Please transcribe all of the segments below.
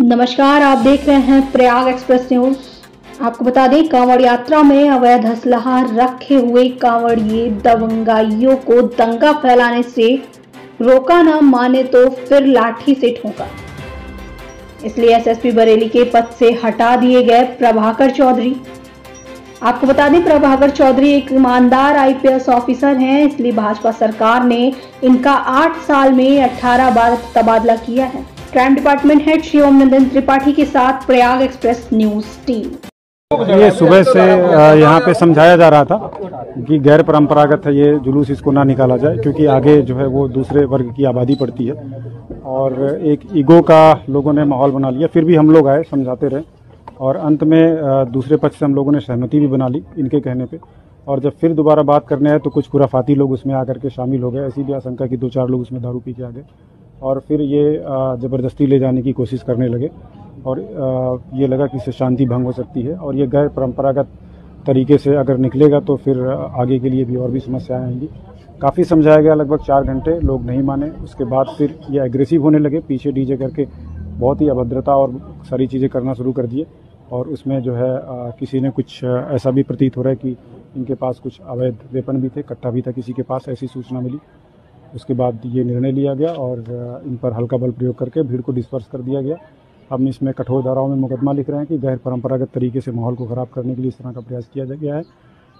नमस्कार, आप देख रहे हैं प्रयाग एक्सप्रेस न्यूज़। आपको बता दें, कांवड़ यात्रा में अवैध असलहा रखे हुए कांवड़िए दबंगाइयों को दंगा फैलाने से रोका न माने तो फिर लाठी से ठोका। इसलिए एसएसपी बरेली के पद से हटा दिए गए प्रभाकर चौधरी। आपको बता दें, प्रभाकर चौधरी एक ईमानदार आईपीएस ऑफिसर हैं, इसलिए भाजपा सरकार ने इनका आठ साल में 18 बार तबादला किया है। Crime department head Shri Om Nandan Tripathi के साथ प्रयाग एक्सप्रेस न्यूज़ टीम। ये सुबह से यहाँ पे समझाया जा रहा था कि गैर परंपरागत है ये जुलूस इसको ना निकाला जाए, क्योंकि आगे जो है वो दूसरे वर्ग की आबादी पड़ती है। और एक ईगो का लोगों ने माहौल बना लिया, फिर भी हम लोग आए, समझाते रहे। और अंत में दूसरे पक्ष से हम लोगों ने सहमति भी बना ली इनके कहने पे। और जब फिर दोबारा बात करने आए तो कुछ खुराफाती लोग उसमें आकर के शामिल हो गए। ऐसी भी आशंका कि दो चार लोग उसमें दारू पी के आ गए। और फिर ये ज़बरदस्ती ले जाने की कोशिश करने लगे। और ये लगा कि इससे शांति भंग हो सकती है। और ये गैर परंपरागत तरीके से अगर निकलेगा तो फिर आगे के लिए भी और भी समस्याएँ आएँगी। काफ़ी समझाया गया लगभग चार घंटे लोग नहीं माने। उसके बाद फिर ये एग्रेसिव होने लगे। पीछे डीजे करके बहुत ही अभद्रता और सारी चीज़ें करना शुरू कर दिए। और उसमें जो है अ, किसी ने कुछ ऐसा भी प्रतीत हो रहा है कि इनके पास कुछ अवैध वेपन भी थे कट्टा भी था किसी के पास ऐसी सूचना मिली। उसके बाद ये निर्णय लिया गया और इन पर हल्का बल प्रयोग करके भीड़ को डिस्पर्स कर दिया गया। हम इसमें कठोर धाराओं में मुकदमा लिख रहे हैं कि गैर परंपरागत तरीके से माहौल को ख़राब करने के लिए इस तरह का प्रयास किया गया है।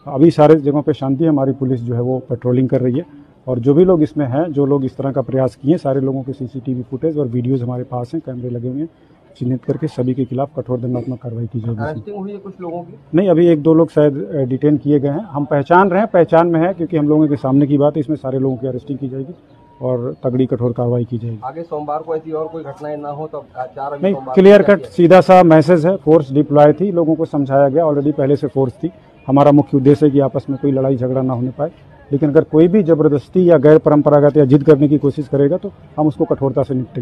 अभी सारे जगहों पर शांति है, हमारी पुलिस जो है वो पेट्रोलिंग कर रही है और जो भी लोग इसमें हैं, जो लोग इस तरह का प्रयास किए सारे लोगों के सीसीटीवी फुटेज और वीडियोज़ हमारे पास हैं कैमरे लगे हुए हैं। चिन्हित करके सभी के खिलाफ कठोर दंडात्मक कार्रवाई की जाएगी हुई है कुछ लोगों की? नहीं अभी एक दो लोग शायद डिटेन किए गए हैं। हम पहचान रहे हैं पहचान में है क्योंकि हम लोगों के सामने की बात है इसमें सारे लोगों की अरेस्टिंग की जाएगी और तगड़ी कठोर कार्रवाई की जाएगी। आगे सोमवार को ऐसी और कोई घटनाएँ ना हो तो चार अभी नहीं क्लियर कट सीधा सा मैसेज है फोर्स डिप्लॉय थी लोगों को समझाया गया ऑलरेडी पहले से फोर्स थी। हमारा मुख्य उद्देश्य है कि आपस में कोई लड़ाई झगड़ा ना होने पाए लेकिन अगर कोई भी ज़बरदस्ती या गैर परंपरागत या जिद करने की कोशिश करेगा तो हम उसको कठोरता से निपटेंगे।